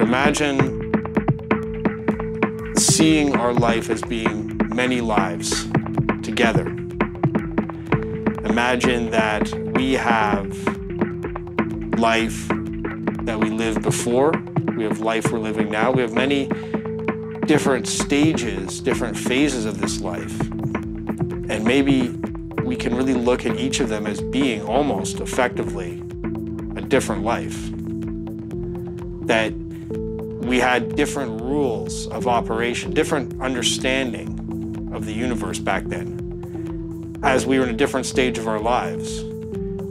But imagine seeing our life as being many lives together. Imagine that we have life that we lived before, we have life we're living now, we have many different stages, different phases of this life. And maybe we can really look at each of them as being almost effectively a different life. That we had different rules of operation, different understanding of the universe back then. As we were in a different stage of our lives,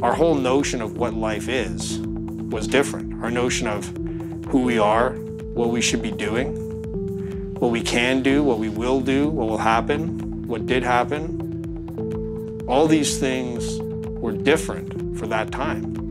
our whole notion of what life is was different. Our notion of who we are, what we should be doing, what we can do, what we will do, what will happen, what did happen. All these things were different for that time.